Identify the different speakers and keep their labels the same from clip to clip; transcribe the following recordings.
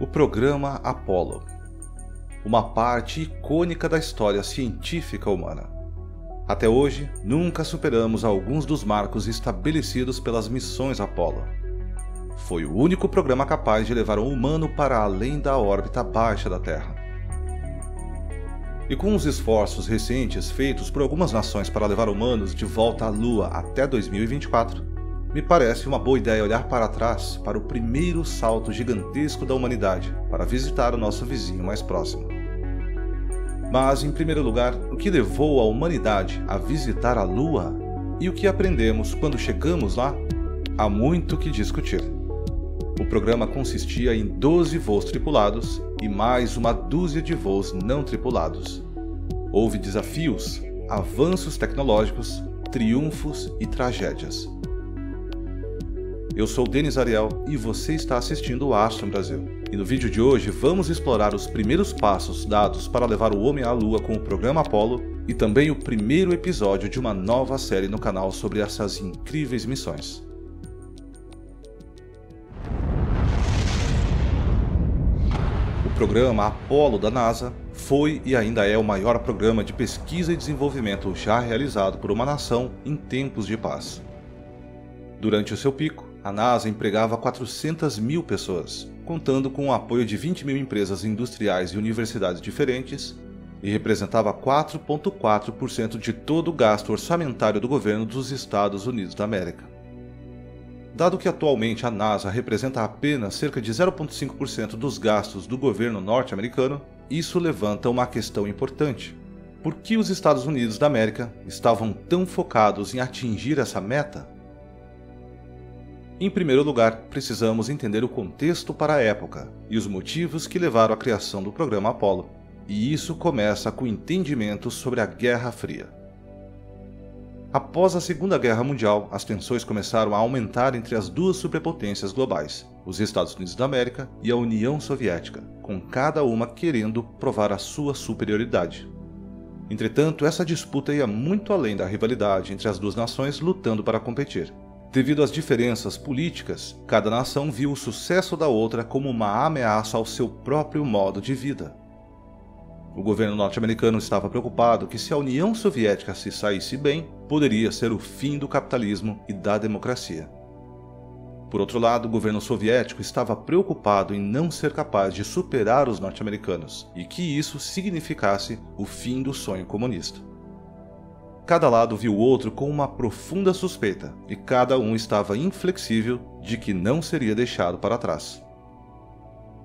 Speaker 1: O programa Apollo. Uma parte icônica da história científica humana. Até hoje, nunca superamos alguns dos marcos estabelecidos pelas missões Apollo. Foi o único programa capaz de levar um humano para além da órbita baixa da Terra. E com os esforços recentes feitos por algumas nações para levar humanos de volta à Lua até 2024, me parece uma boa ideia olhar para trás para o primeiro salto gigantesco da humanidade para visitar o nosso vizinho mais próximo. Mas, em primeiro lugar, o que levou a humanidade a visitar a Lua e o que aprendemos quando chegamos lá? Há muito que discutir. O programa consistia em 12 voos tripulados e mais uma dúzia de voos não tripulados. Houve desafios, avanços tecnológicos, triunfos e tragédias. Eu sou Denis Ariel e você está assistindo o Astro Brasil. E no vídeo de hoje vamos explorar os primeiros passos dados para levar o homem à lua com o programa Apollo e também o primeiro episódio de uma nova série no canal sobre essas incríveis missões. O programa Apollo da NASA foi e ainda é o maior programa de pesquisa e desenvolvimento já realizado por uma nação em tempos de paz. Durante o seu pico, a NASA empregava 400 mil pessoas, contando com o apoio de 20 mil empresas industriais e universidades diferentes, e representava 4,4% de todo o gasto orçamentário do governo dos Estados Unidos da América. Dado que atualmente a NASA representa apenas cerca de 0,5% dos gastos do governo norte-americano, isso levanta uma questão importante. Por que os Estados Unidos da América estavam tão focados em atingir essa meta? Em primeiro lugar, precisamos entender o contexto para a época e os motivos que levaram à criação do programa Apollo. E isso começa com o entendimento sobre a Guerra Fria. Após a Segunda Guerra Mundial, as tensões começaram a aumentar entre as duas superpotências globais, os Estados Unidos da América e a União Soviética, com cada uma querendo provar a sua superioridade. Entretanto, essa disputa ia muito além da rivalidade entre as duas nações lutando para competir. Devido às diferenças políticas, cada nação viu o sucesso da outra como uma ameaça ao seu próprio modo de vida. O governo norte-americano estava preocupado que, se a União Soviética se saísse bem, poderia ser o fim do capitalismo e da democracia. Por outro lado, o governo soviético estava preocupado em não ser capaz de superar os norte-americanos e que isso significasse o fim do sonho comunista. Cada lado viu o outro com uma profunda suspeita, e cada um estava inflexível de que não seria deixado para trás.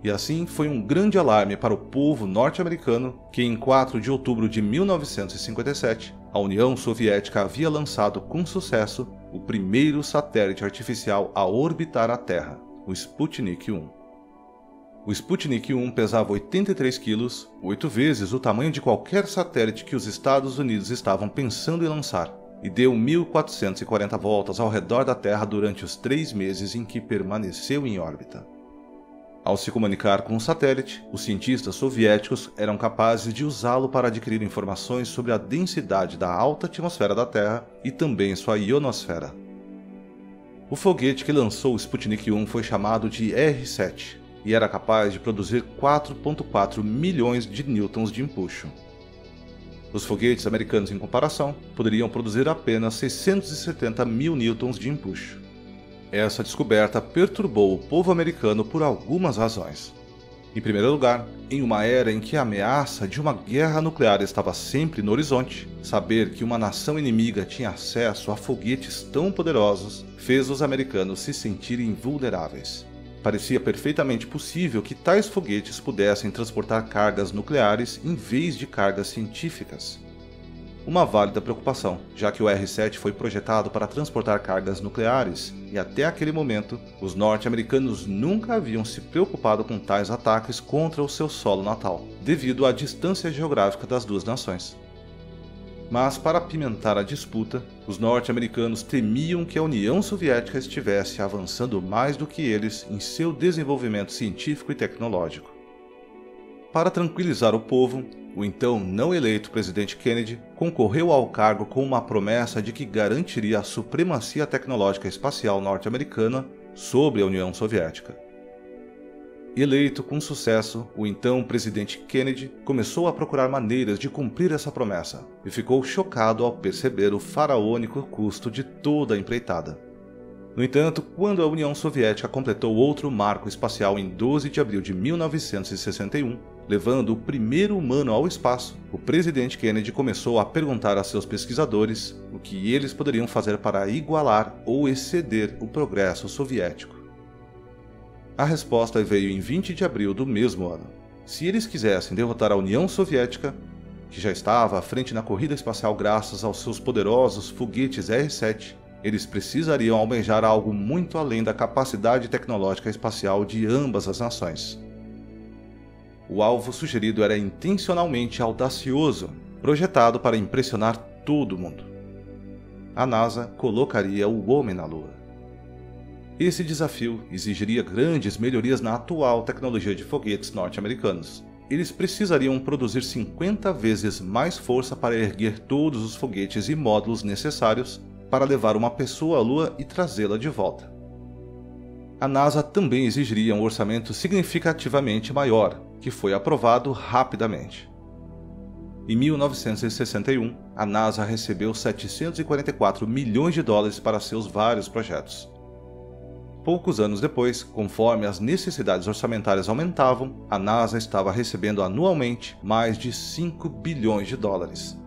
Speaker 1: E assim foi um grande alarme para o povo norte-americano que, em 4 de outubro de 1957, a União Soviética havia lançado com sucesso o primeiro satélite artificial a orbitar a Terra, o Sputnik 1. O Sputnik 1 pesava 83 quilos, oito vezes o tamanho de qualquer satélite que os Estados Unidos estavam pensando em lançar, e deu 1.440 voltas ao redor da Terra durante os três meses em que permaneceu em órbita. Ao se comunicar com o satélite, os cientistas soviéticos eram capazes de usá-lo para adquirir informações sobre a densidade da alta atmosfera da Terra e também sua ionosfera. O foguete que lançou o Sputnik 1 foi chamado de R-7 e era capaz de produzir 4,4 milhões de newtons de empuxo. Os foguetes americanos, em comparação, poderiam produzir apenas 670 mil newtons de empuxo. Essa descoberta perturbou o povo americano por algumas razões. Em primeiro lugar, em uma era em que a ameaça de uma guerra nuclear estava sempre no horizonte, saber que uma nação inimiga tinha acesso a foguetes tão poderosos fez os americanos se sentirem vulneráveis parecia perfeitamente possível que tais foguetes pudessem transportar cargas nucleares em vez de cargas científicas. Uma válida preocupação, já que o R-7 foi projetado para transportar cargas nucleares e até aquele momento os norte-americanos nunca haviam se preocupado com tais ataques contra o seu solo natal, devido à distância geográfica das duas nações. Mas, para apimentar a disputa, os norte-americanos temiam que a União Soviética estivesse avançando mais do que eles em seu desenvolvimento científico e tecnológico. Para tranquilizar o povo, o então não eleito presidente Kennedy concorreu ao cargo com uma promessa de que garantiria a supremacia tecnológica espacial norte-americana sobre a União Soviética. Eleito com sucesso, o então presidente Kennedy começou a procurar maneiras de cumprir essa promessa e ficou chocado ao perceber o faraônico custo de toda a empreitada. No entanto, quando a União Soviética completou outro marco espacial em 12 de abril de 1961, levando o primeiro humano ao espaço, o presidente Kennedy começou a perguntar a seus pesquisadores o que eles poderiam fazer para igualar ou exceder o progresso soviético. A resposta veio em 20 de abril do mesmo ano. Se eles quisessem derrotar a União Soviética, que já estava à frente na corrida espacial graças aos seus poderosos foguetes R-7, eles precisariam almejar algo muito além da capacidade tecnológica espacial de ambas as nações. O alvo sugerido era intencionalmente audacioso, projetado para impressionar todo mundo. A NASA colocaria o homem na Lua. Esse desafio exigiria grandes melhorias na atual tecnologia de foguetes norte-americanos. Eles precisariam produzir 50 vezes mais força para erguer todos os foguetes e módulos necessários para levar uma pessoa à Lua e trazê-la de volta. A NASA também exigiria um orçamento significativamente maior, que foi aprovado rapidamente. Em 1961, a NASA recebeu 744 milhões de dólares para seus vários projetos. Poucos anos depois, conforme as necessidades orçamentárias aumentavam, a NASA estava recebendo anualmente mais de 5 bilhões de dólares.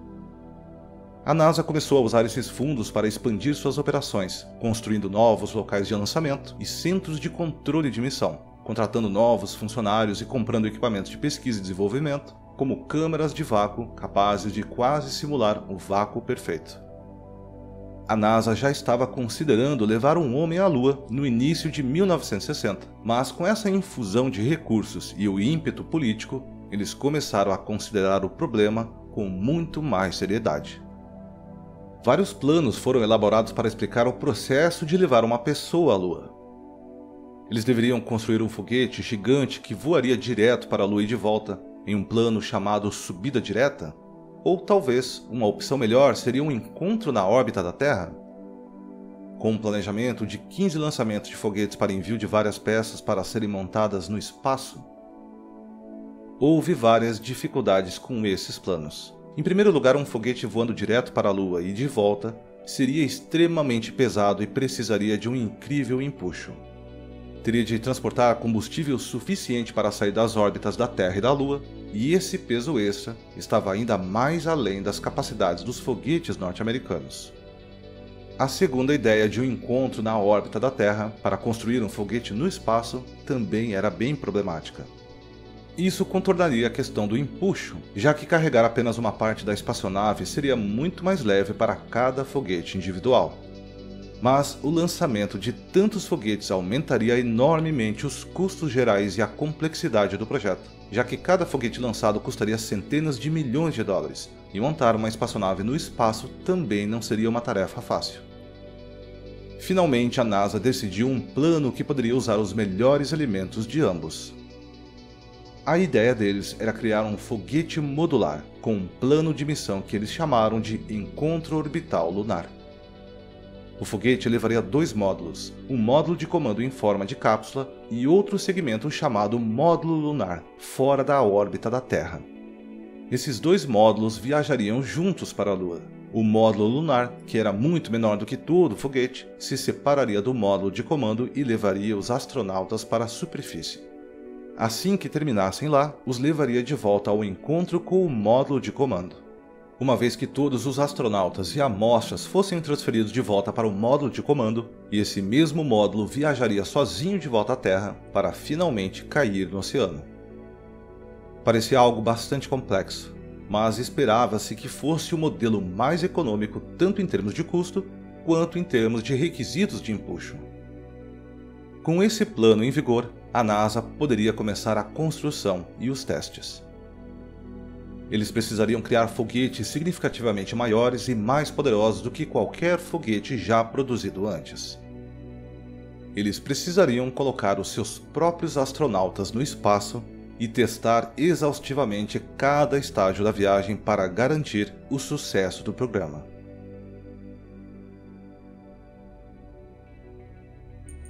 Speaker 1: A NASA começou a usar esses fundos para expandir suas operações, construindo novos locais de lançamento e centros de controle de missão, contratando novos funcionários e comprando equipamentos de pesquisa e desenvolvimento, como câmeras de vácuo capazes de quase simular o vácuo perfeito a NASA já estava considerando levar um homem à Lua no início de 1960, mas com essa infusão de recursos e o ímpeto político, eles começaram a considerar o problema com muito mais seriedade. Vários planos foram elaborados para explicar o processo de levar uma pessoa à Lua. Eles deveriam construir um foguete gigante que voaria direto para a Lua e de volta, em um plano chamado subida direta, ou talvez uma opção melhor seria um encontro na órbita da Terra? Com um planejamento de 15 lançamentos de foguetes para envio de várias peças para serem montadas no espaço? Houve várias dificuldades com esses planos. Em primeiro lugar, um foguete voando direto para a Lua e de volta seria extremamente pesado e precisaria de um incrível empuxo. Teria de transportar combustível suficiente para sair das órbitas da Terra e da Lua e esse peso extra estava ainda mais além das capacidades dos foguetes norte-americanos. A segunda ideia de um encontro na órbita da Terra para construir um foguete no espaço também era bem problemática. Isso contornaria a questão do empuxo, já que carregar apenas uma parte da espaçonave seria muito mais leve para cada foguete individual mas o lançamento de tantos foguetes aumentaria enormemente os custos gerais e a complexidade do projeto, já que cada foguete lançado custaria centenas de milhões de dólares, e montar uma espaçonave no espaço também não seria uma tarefa fácil. Finalmente, a NASA decidiu um plano que poderia usar os melhores elementos de ambos. A ideia deles era criar um foguete modular com um plano de missão que eles chamaram de Encontro Orbital Lunar. O foguete levaria dois módulos, um módulo de comando em forma de cápsula e outro segmento chamado módulo lunar, fora da órbita da Terra. Esses dois módulos viajariam juntos para a Lua. O módulo lunar, que era muito menor do que todo o foguete, se separaria do módulo de comando e levaria os astronautas para a superfície. Assim que terminassem lá, os levaria de volta ao encontro com o módulo de comando. Uma vez que todos os astronautas e amostras fossem transferidos de volta para o módulo de comando, e esse mesmo módulo viajaria sozinho de volta à Terra para finalmente cair no oceano. Parecia algo bastante complexo, mas esperava-se que fosse o modelo mais econômico tanto em termos de custo quanto em termos de requisitos de empuxo. Com esse plano em vigor, a NASA poderia começar a construção e os testes. Eles precisariam criar foguetes significativamente maiores e mais poderosos do que qualquer foguete já produzido antes. Eles precisariam colocar os seus próprios astronautas no espaço e testar exaustivamente cada estágio da viagem para garantir o sucesso do programa.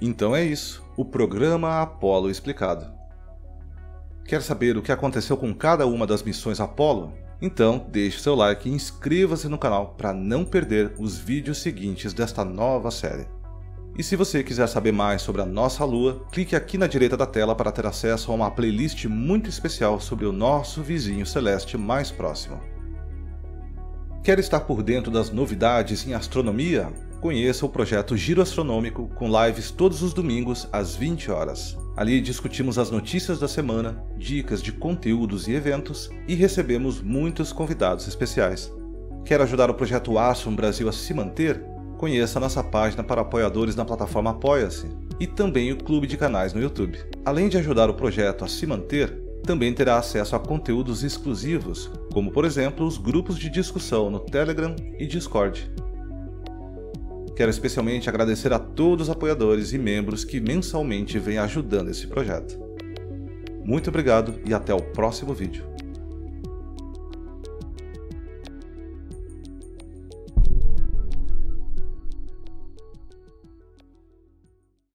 Speaker 1: Então é isso, o programa Apollo explicado. Quer saber o que aconteceu com cada uma das missões Apollo? Então, deixe seu like e inscreva-se no canal para não perder os vídeos seguintes desta nova série. E se você quiser saber mais sobre a nossa Lua, clique aqui na direita da tela para ter acesso a uma playlist muito especial sobre o nosso vizinho celeste mais próximo. Quer estar por dentro das novidades em astronomia? Conheça o projeto Giro Astronômico com lives todos os domingos às 20 horas. Ali discutimos as notícias da semana, dicas de conteúdos e eventos e recebemos muitos convidados especiais. Quer ajudar o projeto Astron Brasil a se manter? Conheça nossa página para apoiadores na plataforma Apoia-se e também o clube de canais no YouTube. Além de ajudar o projeto a se manter, também terá acesso a conteúdos exclusivos, como por exemplo os grupos de discussão no Telegram e Discord. Quero especialmente agradecer a todos os apoiadores e membros que mensalmente vêm ajudando esse projeto. Muito obrigado e até o próximo vídeo.